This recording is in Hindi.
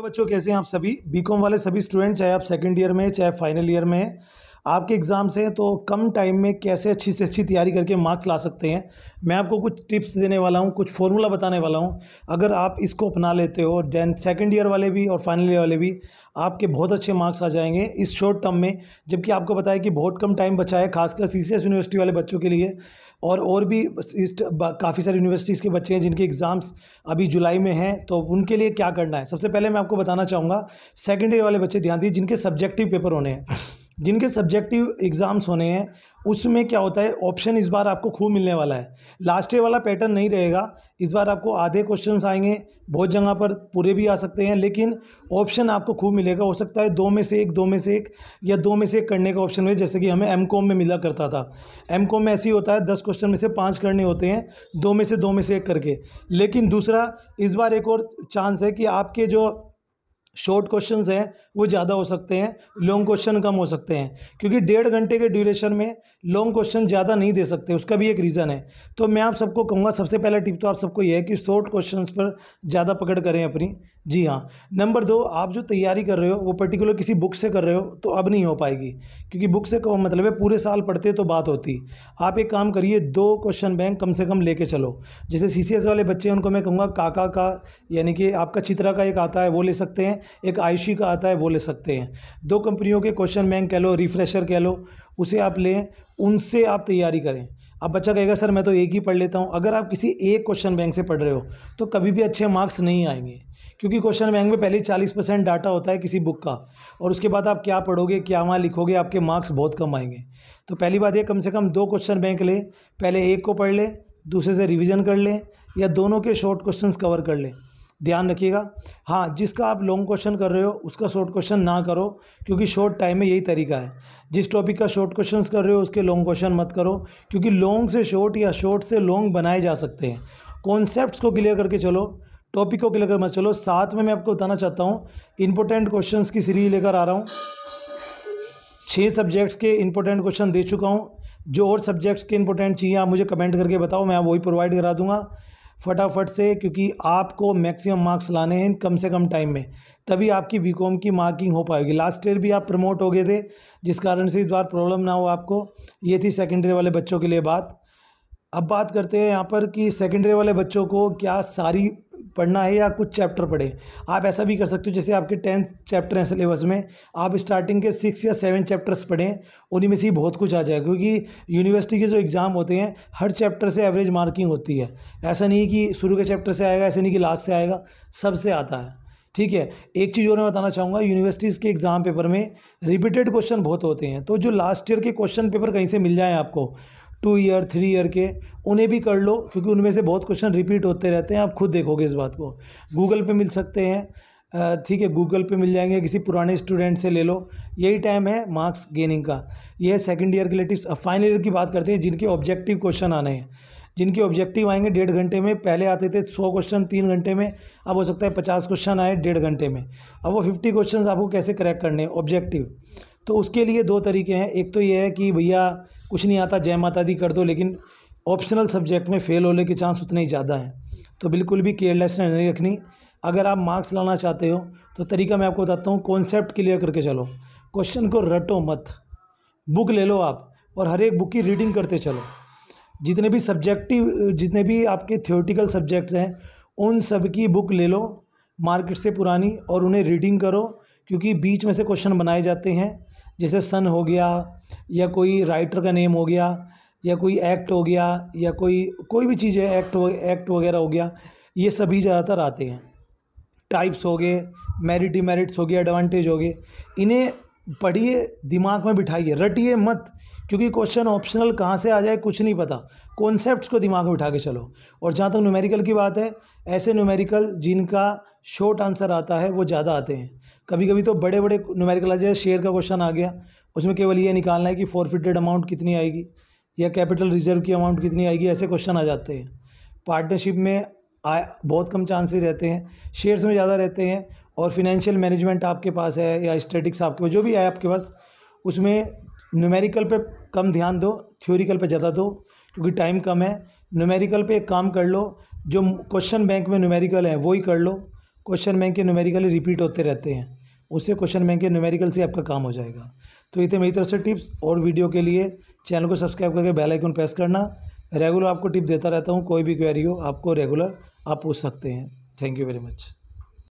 तो बच्चों, कैसे हैं आप सभी? बीकॉम वाले सभी स्टूडेंट चाहे आप सेकंड ईयर में चाहे फाइनल ईयर में आपके एग्ज़ाम्स हैं तो कम टाइम में कैसे अच्छी से अच्छी तैयारी करके मार्क्स ला सकते हैं? मैं आपको कुछ टिप्स देने वाला हूँ, कुछ फॉर्मूला बताने वाला हूँ। अगर आप इसको अपना लेते हो दैन सेकंड ईयर वाले भी और फाइनल ईयर वाले भी, आपके बहुत अच्छे मार्क्स आ जाएँगे। इस शॉर्ट टर्म में, जबकि आपको बताया कि बहुत कम टाइम बचा है, खासकर सीसीएस यूनिवर्सिटी वाले बच्चों के लिए। और और भी काफ़ी सारी यूनिवर्सिटीज़ के बच्चे हैं, जिनके एग्ज़ाम्स अभी जुलाई में हैं तो उनके लिए क्या करना है? सबसे पहले मैं आपको बताना चाहूँगा सेकेंड ईयर वाले बच्चे, ध्यान दीजिए, जिनके सब्जेक्टिव पेपर होने हैं। जिनके सब्जेक्टिव एग्ज़ाम्स होने हैं, उसमें क्या होता है ऑप्शन इस बार आपको खूब मिलने वाला है। लास्ट ईयर वाला पैटर्न नहीं रहेगा। इस बार आपको आधे क्वेश्चन आएँगे, बहुत जगह पर पूरे भी आ सकते हैं, लेकिन ऑप्शन आपको खूब मिलेगा। हो सकता है दो में से एक, दो में से एक, या दो में से एक करने का ऑप्शन मिले, जैसे कि हमें एम में मिला करता था। एम में ऐसे ही होता है, दस क्वेश्चन में से पाँच करने होते हैं, दो में से दो में से एक करके। लेकिन दूसरा, इस बार एक और चांस है कि आपके जो शॉर्ट क्वेश्चंस हैं, वो ज़्यादा हो सकते हैं लॉन्ग क्वेश्चन कम हो सकते हैं, क्योंकि डेढ़ घंटे के ड्यूरेशन में लॉन्ग क्वेश्चन ज़्यादा नहीं दे सकते, उसका भी एक रीज़न है। तो मैं आप सबको कहूँगा, सबसे पहला टिप तो आप सबको यह है कि शॉर्ट क्वेश्चन पर ज़्यादा पकड़ करें अपनी जी हाँ। नंबर दो, आप जो तैयारी कर रहे हो, वो पर्टिकुलर किसी बुक से कर रहे हो तो अब नहीं हो पाएगी। क्योंकि बुक से मतलब है, पूरे साल पढ़ते तो बात होती। आप एक काम करिए, दो क्वेश्चन बैंक कम से कम लेके चलो। जैसे सी वाले बच्चे हैं, उनको मैं कहूँगा, काका का, यानी कि आपका चित्रा का एक आता है, वो ले सकते हैं। एक आयुषी का आता है, वो ले सकते हैं। दो कंपनियों के क्वेश्चन बैंक कह लो रिफ्रेशर कह लो, उसे आप लें, उनसे आप तैयारी करें। अब बच्चा कहेगा, सर, मैं तो एक ही पढ़ लेता हूँ। अगर आप किसी एक क्वेश्चन बैंक से पढ़ रहे हो तो कभी भी अच्छे मार्क्स नहीं आएँगे। क्योंकि क्वेश्चन बैंक में पहले चालीस परसेंट डाटा होता है किसी बुक का। और उसके बाद आप क्या पढ़ोगे, क्या वहाँ लिखोगे, आपके मार्क्स बहुत कम आएँगे। तो पहली बात ये, कम से कम दो क्वेश्चन बैंक ले। पहले एक को पढ़ ले, दूसरे से रिविज़न कर ले, या दोनों के शॉर्ट क्वेश्चन कवर कर लें। ध्यान रखिएगा। हाँ जिसका आप लॉन्ग क्वेश्चन कर रहे हो, उसका शॉर्ट क्वेश्चन ना करो, क्योंकि शॉर्ट टाइम में यही तरीका है। जिस टॉपिक का शॉर्ट क्वेश्चंस कर रहे हो, उसके लॉन्ग क्वेश्चन मत करो, क्योंकि लॉन्ग से शॉर्ट या शॉर्ट से लॉन्ग बनाए जा सकते हैं। कॉन्सेप्ट को क्लियर करके चलो। टॉपिक को क्लियर कर मत चलो, साथ में मैं आपको बताना चाहता हूँ इंपॉर्टेंट क्वेश्चन की सीरीज़ लेकर आ रहा हूँ। छः सब्जेक्ट्स के इंपॉर्टेंट क्वेश्चन दे चुका हूँ। जो और सब्जेक्ट्स के इंपॉर्टेंट चाहिए, आप मुझे कमेंट करके बताओ, मैं वही प्रोवाइड करा दूँगा। फटाफट से, क्योंकि आपको मैक्सिमम मार्क्स लाने हैं कम से कम टाइम में। तभी आपकी बी की मार्किंग हो पाएगी। लास्ट ईयर भी आप प्रमोट हो गए थे, जिस कारण से इस बार प्रॉब्लम ना हो आपको। ये थी सेकेंडरी वाले बच्चों के लिए बात। अब बात करते हैं यहाँ पर कि सेकेंडरी वाले बच्चों को क्या सारी पढ़ना है या कुछ चैप्टर पढ़े। आप ऐसा भी कर सकते हो, जैसे आपके टेंथ चैप्टर हैं सिलेबस में, आप स्टार्टिंग के सिक्स या सेवन चैप्टर्स पढ़ें, उन्हीं में से ही बहुत कुछ आ जाएगा, क्योंकि यूनिवर्सिटी के जो एग्ज़ाम होते हैं, हर चैप्टर से एवरेज मार्किंग होती है। ऐसा नहीं कि शुरू के चैप्टर से आएगा, ऐसा नहीं कि लास्ट से आएगा सबसे आता है। ठीक है, एक चीज़ और मैं बताना चाहूँगा यूनिवर्सिटीज़ के एग्ज़ाम पेपर में रिपीटेड क्वेश्चन बहुत होते हैं तो जो लास्ट ईयर के क्वेश्चन पेपर कहीं से मिल जाएँ आपको टू ईयर, थ्री ईयर के, उन्हें भी कर लो, क्योंकि उनमें से बहुत क्वेश्चन रिपीट होते रहते हैं, आप खुद देखोगे इस बात को। गूगल पे मिल सकते हैं। ठीक है गूगल पे मिल जाएँगे, किसी पुराने स्टूडेंट से ले लो। यही टाइम है मार्क्स गेनिंग का। यह सेकेंड ईयर के लिए टिप्स फाइनल ईयर की बात करते हैं, जिनके ऑब्जेक्टिव क्वेश्चन आने हैं। जिनके ऑब्जेक्टिव आएँगे, डेढ़ घंटे में, पहले आते थे सौ क्वेश्चन तीन घंटे में, अब हो सकता है पचास क्वेश्चन आए डेढ़ घंटे में। अब वो फिफ्टी क्वेश्चन आपको कैसे क्रैक करने हैं? ऑब्जेक्टिव तो उसके लिए दो तरीके हैं। एक तो ये है कि भैया कुछ नहीं आता, जय माता दी कर दो, लेकिन ऑप्शनल सब्जेक्ट में फ़ेल होने के चांस उतने ही ज़्यादा हैं। तो बिल्कुल भी केयरलेसनेस नहीं रखनी। अगर आप मार्क्स लाना चाहते हो तो तरीका मैं आपको बताता हूँ। कॉन्सेप्ट क्लियर करके चलो। क्वेश्चन को रटो मत। बुक ले लो आप और हर एक बुक की रीडिंग करते चलो। जितने भी सब्जेक्टिव जितने भी आपके थियोटिकल सब्जेक्ट्स हैं, उन सब की बुक ले लो। मार्केट से पुरानी और उन्हें रीडिंग करो, क्योंकि बीच में से क्वेश्चन बनाए जाते हैं। जैसे सन हो गया या कोई राइटर का नेम हो गया या कोई एक्ट हो गया या कोई कोई भी चीज़ है एक्ट एक्ट वगैरह हो गया, ये सभी ज़्यादातर आते हैं। टाइप्स हो गए मेरिट डिमेरिट्स हो गया एडवांटेज हो गए। इन्हें पढ़िए, दिमाग में बिठाइए, रटिए मत, क्योंकि क्वेश्चन ऑप्शनल कहाँ से आ जाए, कुछ नहीं पता। कॉन्सेप्ट्स को दिमाग में बिठा के चलो। और जहाँ तक न्यूमेरिकल की बात है, ऐसे न्यूमेरिकल जिनका शॉर्ट आंसर आता है, वो ज़्यादा आते हैं। कभी कभी तो बड़े बड़े न्यूमेरिकल आ जाए शेयर का क्वेश्चन आ गया। उसमें केवल ये निकालना है कि फॉरफिटेड अमाउंट कितनी आएगी, या कैपिटल रिज़र्व की अमाउंट कितनी आएगी, ऐसे क्वेश्चन आ जाते हैं। पार्टनरशिप में आ बहुत कम चांसेस रहते हैं। शेयर्स में ज़्यादा रहते हैं। और फिनेंशियल मैनेजमेंट आपके पास है या स्टेटिक्स आपके पास, जो भी है आपके पास, उसमें न्यूमेरिकल पे कम ध्यान दो थ्योरिकल पे ज़्यादा दो, क्योंकि टाइम कम है। न्यूमेरिकल पे एक काम कर लो, जो क्वेश्चन बैंक में न्यूमेरिकल है, वही कर लो। क्वेश्चन बैंक के न्यूमेरिकली रिपीट होते रहते हैं। उससे क्वेश्चन बैंक के न्यूमेरिकल से आपका काम हो जाएगा। तो इतने मेरी तरफ़ से टिप्स और वीडियो के लिए चैनल को सब्सक्राइब करके बेल आइकन प्रेस करना। रेगुलर आपको टिप देता रहता हूँ, कोई भी क्वेरी हो, आपको रेगुलर आप पूछ सकते हैं। Thank you very much